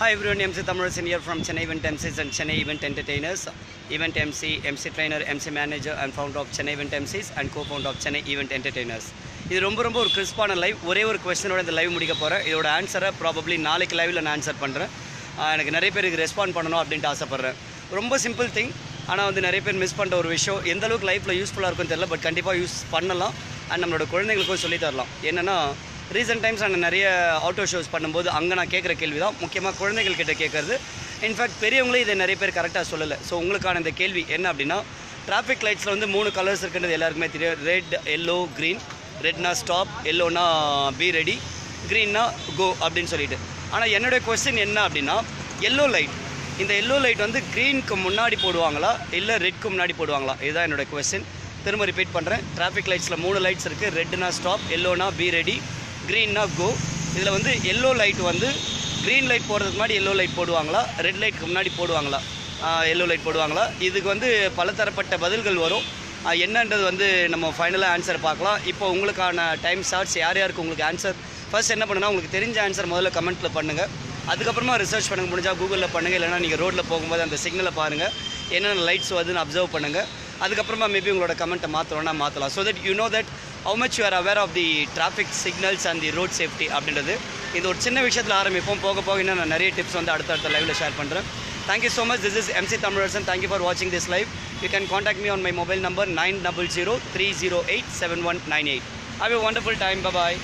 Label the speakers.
Speaker 1: Hi everyone, MC Thamarasan here from Chennai Event MCs and Chennai Event Entertainers. Event MC, MC trainer, MC manager and founder of Chennai Event MCs and co-founder of Chennai Event Entertainers. இது ரொம்ப ரொம்ப ஒரு கிறிஸ்பான live ஒரே ஒரு கொஸ்டினோட இந்த live முடிக்க போகிறேன் இதோட ஆன்சரை ப்ராபப்ளி நாளைக்கு லைவில் நான் ஆன்சர் பண்ணுறேன் எனக்கு நிறைய பேருக்கு ரெஸ்பாண்ட் பண்ணணும் அப்படின்ட்டு ஆசைப்பட்றேன். ரொம்ப சிம்பிள் திங் ஆனால் வந்து நிறைய பேர் மிஸ் பண்ணுற ஒரு விஷயம். எந்த அளவுக்கு லைஃப்பில் யூஸ்ஃபுல்லாக இருக்கும்னு தெரியல பட் கண்டிப்பாக யூஸ் பண்ணலாம். அண்ட் நம்மளோட குழந்தைங்களுக்கும் சொல்லி தரலாம். என்னென்னா ரீசெண்ட் டைம்ஸ் நான் நிறைய ஆட்டோ ஷோஸ் பண்ணும்போது அங்கே நான் கேட்குற கேள்வி தான் முக்கியமாக குழந்தைகள் கிட்ட கேட்குறது. இன்ஃபேக்ட் பெரியவங்களே இதை நிறைய பேர் கரெக்டாக சொல்லலை. ஸோ உங்களுக்கான இந்த கேள்வி என்ன அப்படின்னா டிராஃபிக் லைட்ஸில் வந்து மூணு கலர்ஸ் இருக்குன்றது எல்லாருக்குமே தெரியும். ரெட் எல்லோ க்ரீன் ரெட்னா ஸ்டாப் எல்லோனா பி ரெடி க்ரீன்னா கோ அப்படின்னு சொல்லிட்டு. ஆனால் என்னுடைய கொஸ்டின் என்ன அப்படின்னா எல்லோ லைட் இந்த எல்லோ லைட் வந்து க்ரீனுக்கு முன்னாடி போடுவாங்களா? இல்லை ரெட்க்கு முன்னாடி போடுவாங்களா? இதுதான் என்னோடய கொஸ்டின் திரும்ப ரிப்பீட் பண்ணுறேன் டிராஃபிக் லைட்ஸில் மூணு லைட்ஸ் இருக்குது ரெட்னா ஸ்டாப் எல்லோனா பி ரெடி க்ரீன்னா கோ இதில் வந்து எல்லோ லைட் வந்து க்ரீன் லைட் போடுறதுக்கு முன்னாடி எல்லோ லைட் போடுவாங்களா? ரெட் லைட்டுக்கு முன்னாடி போடுவாங்களா? எல்லோ லைட் போடுவாங்களா? இதுக்கு வந்து பலதரப்பட்ட பதில்கள் வரும். என்னன்றது வந்து நம்ம ஃபைனலாக ஆன்சர் பார்க்கலாம். இப்போ உங்களுக்கான டைம் ஷார்ட்ஸ் யார் யாருக்கு உங்களுக்கு ஆன்சர் ஃபர்ஸ்ட் என்ன பண்ணுன்னா உங்களுக்கு தெரிஞ்ச ஆன்சர் முதல்ல கமெண்ட்டில் பண்ணுங்கள் அதுக்கப்புறமா ரிசர்ச் பண்ணுங்க முடிஞ்சால் கூகுளில் பண்ணுங்கள் இல்லைனா நீங்கள் ரோட்டில் போகும்போது அந்த சிக்னலை பாருங்கள் என்னென்ன லைட்ஸ் வருதுன்னு அப்சர்வ் பண்ணுங்கள் அதுக்கப்புறமா மேபி உங்களோட கமெண்ட்டை மாற்றணும்னா மாற்றலாம் so that you know that how much you are aware of the traffic signals and the road safety அப்படின்றது. இது ஒரு சின்ன விஷயத்தில் ஆரம்பிப்போம். போக போக இன்னும் நான் நிறைய டிப்ஸ் வந்து அடுத்தடுத்த லைவில் ஷேர் பண்ணுறேன் thank you so much this is MC Tamilarasan thank you for வாட்சிங் this live you can contact me on my mobile number nine double zero three zero eight seven one nine eight have a wonderful time bye